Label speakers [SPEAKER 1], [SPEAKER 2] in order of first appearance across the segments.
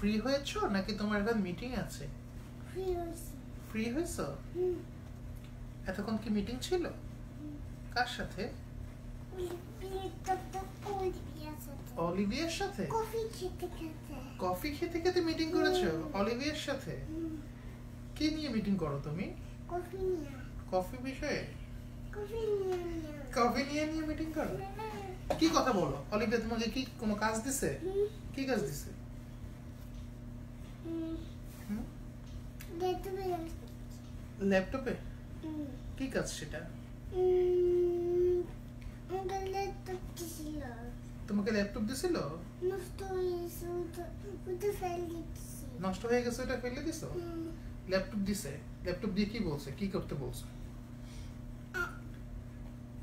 [SPEAKER 1] Free হয়েছো নাকি তোমার এখন মিটিং আছে?
[SPEAKER 2] ফ্রি হয়েছে।
[SPEAKER 1] ফ্রি হয়েছো? এতক্ষণ কি মিটিং ছিল? কার সাথে? অলিভিয়ার সাথে?
[SPEAKER 2] কফি খেতে খেতে।
[SPEAKER 1] মিটিং করেছ? অলিভিয়ার সাথে? কি নিয়ে মিটিং করো তুমি?
[SPEAKER 2] কফি
[SPEAKER 1] বিষয়ে?
[SPEAKER 2] কফি নিয়ে নিয়ে।
[SPEAKER 1] মিটিং করো? কি কথা বলো? অলিভিয়া তোমাকে কি কোনো কাজ দিছে? কি কাজ দিছে?
[SPEAKER 2] ল্যাপটপে
[SPEAKER 1] কি কাজ সেটা? তোমাকে ল্যাপটপ দিছিল?
[SPEAKER 2] নষ্ট
[SPEAKER 1] হয়ে গেছে ওটা ফেলে দিছো? ল্যাপটপ দিছে। ল্যাপটপ দিয়ে কি বলছে? কি করতে বলছে?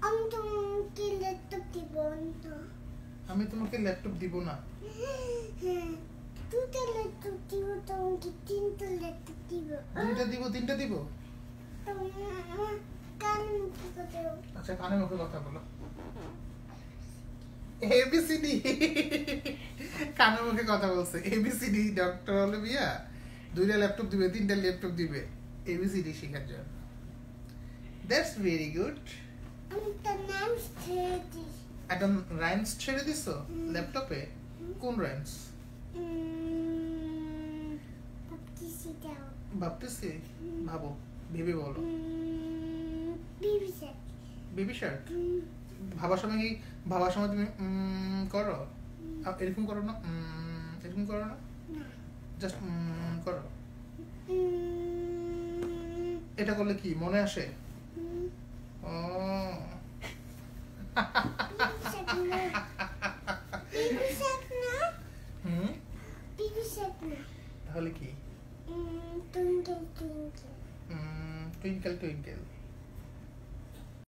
[SPEAKER 2] আমি তোমাকে ল্যাপটপ দিব না
[SPEAKER 1] আমি তোমাকে ল্যাপটপ দিব না
[SPEAKER 2] হ্যাঁ দুটো ল্যাপটপ দিব তোমাকে তিনটা ল্যাপটপ দিব
[SPEAKER 1] দুইটা দিব তিনটা দিব? আচ্ছা কানে মুখে কথা বলো। এবিসিডি কানে মুখে কথা বলছে। এবিসিডি ডক্টর অলিভিয়া দুইটা ল্যাপটপ দিবে তিনটা ল্যাপটপ দিবে। এবিসিডি শেখার জন্য। দ্যাটস ভেরি গুড একটা রাইমস ছেড়ে দিছো ল্যাপটপে কোন রাইমস
[SPEAKER 2] উম, ভাবতেছি দাও
[SPEAKER 1] ভাবতেছি ভাবো ভেবে বলো।
[SPEAKER 2] Baby
[SPEAKER 1] shark? ভাবার সময় কি ভাবার সময় তুমি করো? এরকম করো না এরকম করো না? জাস্ট করো। এটা করলে কি মনে আসে?
[SPEAKER 2] উম,
[SPEAKER 1] ও
[SPEAKER 2] বিবি স্যার না
[SPEAKER 1] হুম
[SPEAKER 2] বিবি স্যার না
[SPEAKER 1] তাহলে কি
[SPEAKER 2] um, twinkle twinkle
[SPEAKER 1] twinkle twinkle